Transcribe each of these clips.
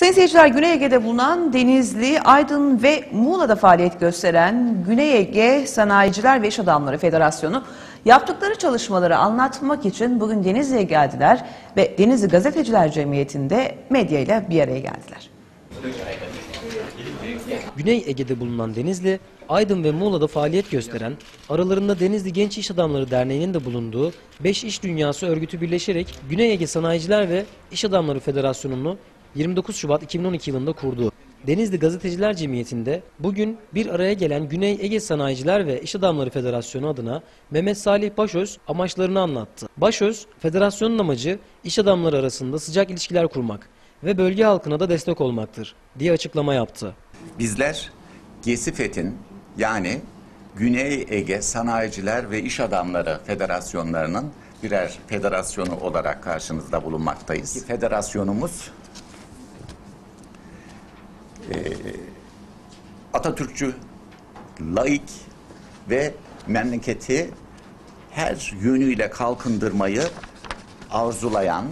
Sayın seyirciler Güney Ege'de bulunan Denizli, Aydın ve Muğla'da faaliyet gösteren Güney Ege Sanayiciler ve İş Adamları Federasyonu yaptıkları çalışmaları anlatmak için bugün Denizli'ye geldiler ve Denizli Gazeteciler Cemiyeti'nde medya ile bir araya geldiler. Güney Ege'de bulunan Denizli, Aydın ve Muğla'da faaliyet gösteren, aralarında Denizli Genç İş Adamları Derneği'nin de bulunduğu 5 İş Dünyası örgütü birleşerek Güney Ege Sanayiciler ve İş Adamları Federasyonu'nu 29 Şubat 2012 yılında kurdu. Denizli Gazeteciler Cemiyeti'nde bugün bir araya gelen Güney Ege Sanayiciler ve İş Adamları Federasyonu adına Mehmet Salih Başöz amaçlarını anlattı. Başöz, federasyonun amacı iş adamları arasında sıcak ilişkiler kurmak ve bölge halkına da destek olmaktır diye açıklama yaptı. Bizler GESİFET'in yani Güney Ege Sanayiciler ve İş Adamları Federasyonlarının birer federasyonu olarak karşınızda bulunmaktayız. Federasyonumuz eee, Atatürkçü, laik ve memleketi her yönüyle kalkındırmayı arzulayan,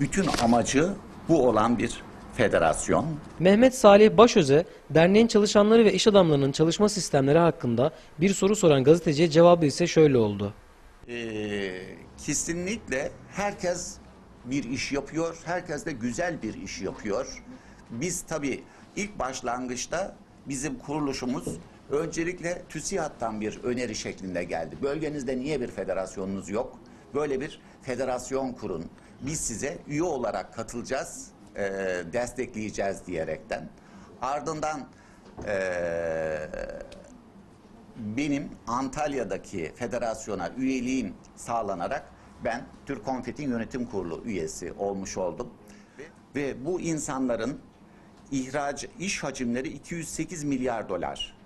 bütün amacı bu olan bir federasyon. Mehmet Salih Başöz'e derneğin çalışanları ve iş adamlarının çalışma sistemleri hakkında bir soru soran gazeteciye cevabı ise şöyle oldu. Ee, kesinlikle herkes bir iş yapıyor, herkes de güzel bir iş yapıyor. Biz tabii ilk başlangıçta bizim kuruluşumuz öncelikle TÜSİAD'dan bir öneri şeklinde geldi. Bölgenizde niye bir federasyonunuz yok? Böyle bir federasyon kurun. Biz size üye olarak katılacağız, e, destekleyeceğiz diyerekten. Ardından e, benim Antalya'daki federasyona üyeliğim sağlanarak ben Türk Konfet'in yönetim kurulu üyesi olmuş oldum. Ve, ve bu insanların ihraç iş hacimleri 208 milyar dolar.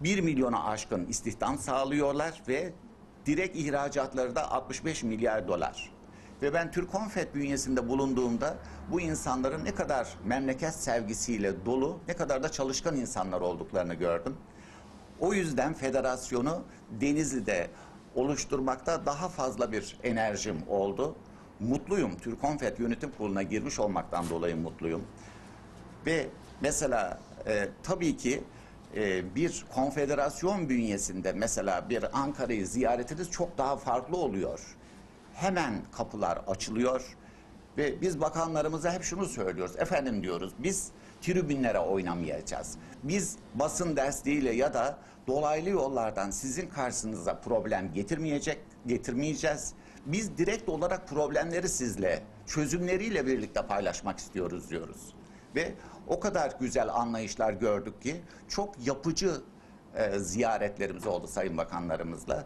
1 milyona aşkın istihdam sağlıyorlar ve direkt ihracatları da 65 milyar dolar. Ve ben Türk Konfet bünyesinde bulunduğumda bu insanların ne kadar memleket sevgisiyle dolu, ne kadar da çalışkan insanlar olduklarını gördüm. O yüzden federasyonu Denizli'de oluşturmakta daha fazla bir enerjim oldu. Mutluyum. Türk Konfet Yönetim Kurulu'na girmiş olmaktan dolayı mutluyum. Ve mesela e, tabii ki e, bir konfederasyon bünyesinde mesela bir Ankara'yı ziyaretiniz çok daha farklı oluyor. Hemen kapılar açılıyor ve biz bakanlarımıza hep şunu söylüyoruz. Efendim diyoruz biz tribünlere oynamayacağız. Biz basın desteğiyle ya da dolaylı yollardan sizin karşınıza problem getirmeyecek, getirmeyeceğiz. Biz direkt olarak problemleri sizle, çözümleriyle birlikte paylaşmak istiyoruz diyoruz. Ve o kadar güzel anlayışlar gördük ki çok yapıcı e, ziyaretlerimiz oldu sayın bakanlarımızla.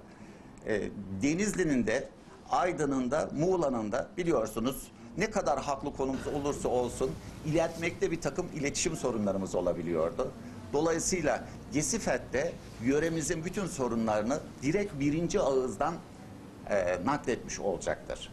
E, Denizli'nin de Aydın'ın da Muğla'nın da biliyorsunuz ne kadar haklı konumuz olursa olsun iletmekte bir takım iletişim sorunlarımız olabiliyordu. Dolayısıyla Gesifet'te yöremizin bütün sorunlarını direkt birinci ağızdan e, nakletmiş olacaktır.